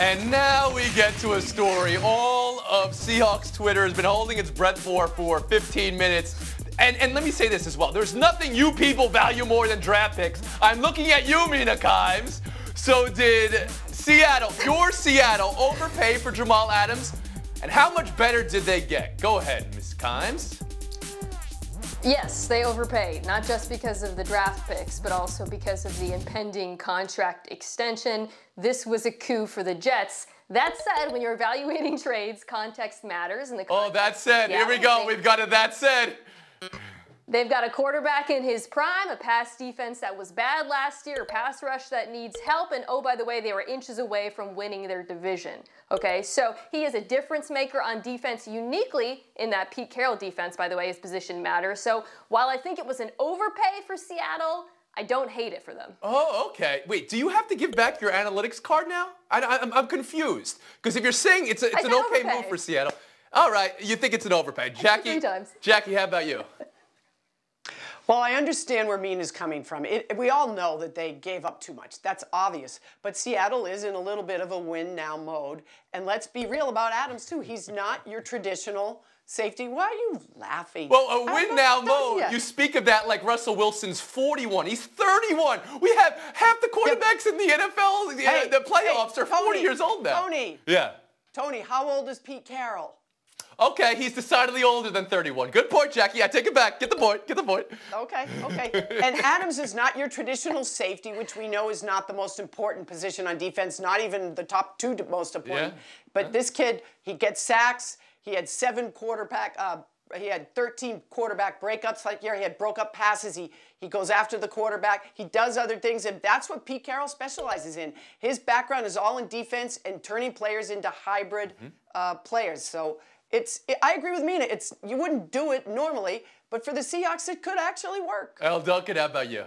And now we get to a story all of Seahawks Twitter has been holding its breath for for 15 minutes. And, and let me say this as well. There's nothing you people value more than draft picks. I'm looking at you, Mina Kimes. So did Seattle, your Seattle, overpay for Jamal Adams? And how much better did they get? Go ahead, Ms. Kimes. Yes, they overpaid, not just because of the draft picks, but also because of the impending contract extension. This was a coup for the Jets. That said, when you're evaluating trades, context matters. And the context, oh, that said, yeah, here we go. We've got it. That said. They've got a quarterback in his prime, a pass defense that was bad last year, a pass rush that needs help, and oh, by the way, they were inches away from winning their division. Okay, so he is a difference maker on defense uniquely in that Pete Carroll defense, by the way, his position matters. So while I think it was an overpay for Seattle, I don't hate it for them. Oh, okay. Wait, do you have to give back your analytics card now? I, am confused. Because if you're saying it's, a, it's an okay overpay. move for Seattle, all right, you think it's an overpay. Jackie. Jackie, how about you? Well, I understand where Mina is coming from. It, we all know that they gave up too much. That's obvious. But Seattle is in a little bit of a win now mode. And let's be real about Adams, too. He's not your traditional safety. Why are you laughing? Well, a win now mode. You. speak of that like Russell Wilson's 41. He's 31. We have half the quarterbacks in the NFL, hey, the playoffs hey, are 40 years old now. Tony. Yeah. Tony, how old is Pete Carroll? Okay, he's decidedly older than 31. Good point, Jackie. I take it back. Get the point. Get the point. Okay, okay. and Adams is not your traditional safety, which we know is not the most important position on defense, not even the top two most important. Yeah. But yeah. this kid, he gets sacks. He had seven quarterback. Uh, he had 13 quarterback breakups like year. He had broke up passes. He he goes after the quarterback. He does other things, and that's what Pete Carroll specializes in. His background is all in defense and turning players into hybrid mm-hmm. uh, players. So it's it, I agree with Mina. It's you wouldn't do it normally, but for the Seahawks, it could actually work. Elle Duncan, how about you?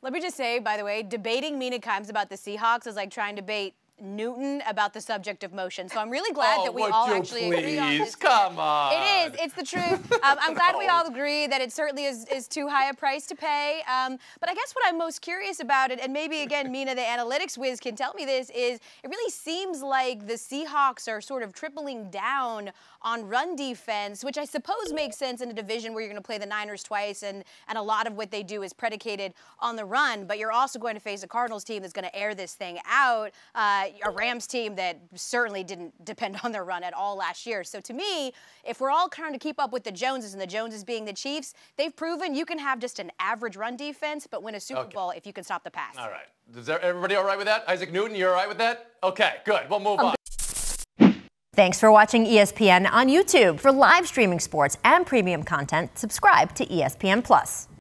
Let me just say, by the way, debating Mina Kimes about the Seahawks is like trying to debate Newton about the subject of motion. So I'm really glad oh, that we all actually please? agree on this. Come on. It is. It's the truth. Um, I'm glad no. we all agree that it certainly is, is too high a price to pay. Um, but I guess what I'm most curious about it, and maybe again, Mina, the analytics whiz, can tell me this, is it really seems like the Seahawks are sort of tripling down on run defense, which I suppose makes sense in a division where you're going to play the Niners twice, and, and a lot of what they do is predicated on the run. But you're also going to face a Cardinals team that's going to air this thing out. Uh, a Rams team that certainly didn't depend on their run at all last year. So to me, if we're all trying to keep up with the Joneses and the Joneses being the Chiefs, they've proven you can have just an average run defense, but win a Super okay. Bowl if you can stop the pass. All right. Is everybody all right with that? Isaac Newton, you're all right with that? Okay, good. We'll move on. Thanks for watching ESPN on YouTube. For live streaming sports and premium content, subscribe to ESPN Plus.